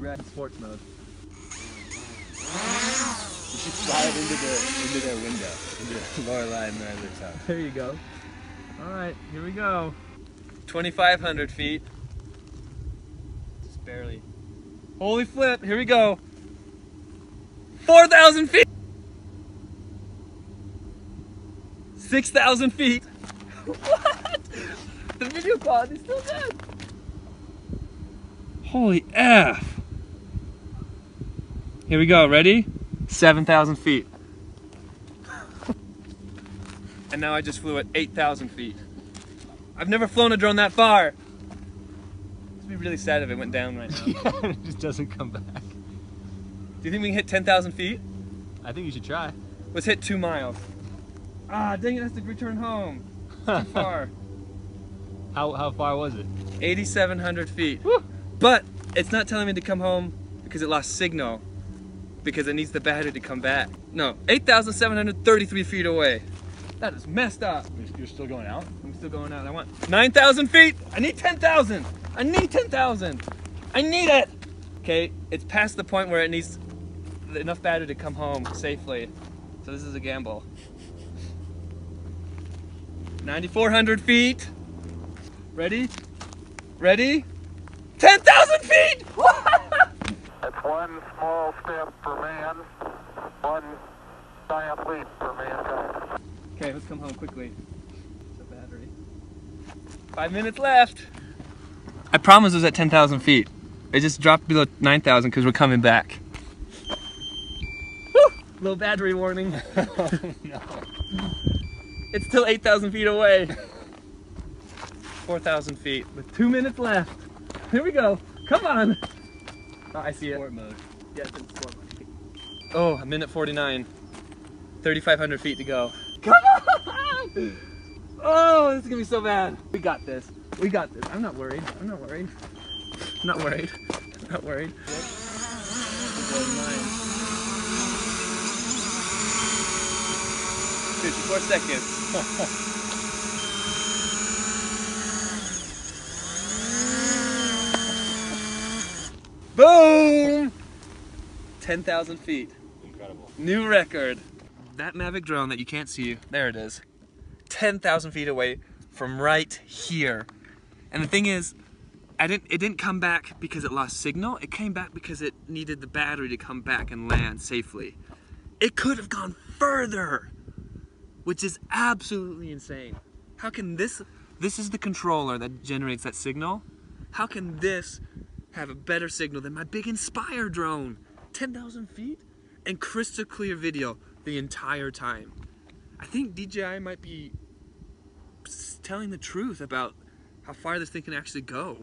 red sports mode. You should slide into the into their window, into Lorelai and Riley's house. There you go. All right, here we go. 2,500 feet. Just barely. Holy flip! Here we go. 4,000 feet. 6,000 feet. What? The video quality's still good. Holy F. Here we go, ready? 7,000 feet. and now I just flew at 8,000 feet. I've never flown a drone that far. It'd be really sad if it went down right now. yeah, it just doesn't come back. Do you think we can hit 10,000 feet? I think you should try. Let's hit two miles. Ah, dang it, has to return home. Too far. How, how far was it? 8,700 feet. Woo. But it's not telling me to come home because it lost signal. Because it needs the battery to come back. No, 8,733 feet away. That is messed up. You're still going out? I'm still going out. I want 9,000 feet. I need 10,000. I need 10,000. I need it. Okay, it's past the point where it needs enough battery to come home safely. So this is a gamble. 9,400 feet. Ready? Ready? 10,000 feet! come home quickly. The battery. Five minutes left. I promise it was at 10,000 feet. It just dropped below 9,000 because we're coming back. Woo! Low battery warning. Oh, no. It's still 8,000 feet away. 4,000 feet with two minutes left. Here we go. Come on. Oh, I see it. Sport mode. Yes, it's sport mode. Oh, a minute 49. 3,500 feet to go. Come on! Oh, this is gonna be so bad. We got this. We got this. I'm not worried. I'm not worried. I'm not worried. I'm not worried. 54 seconds. Boom! 10,000 feet. Incredible. New record. That Mavic drone that you can't see, there it is. 10,000 feet away from right here. And the thing is, I didn't, it didn't come back because it lost signal. It came back because it needed the battery to come back and land safely. It could have gone further, which is absolutely insane. How can this, this is the controller that generates that signal. How can this have a better signal than my big Inspire drone? 10,000 feet and crystal clear video the entire time. I think DJI might be telling the truth about how far this thing can actually go.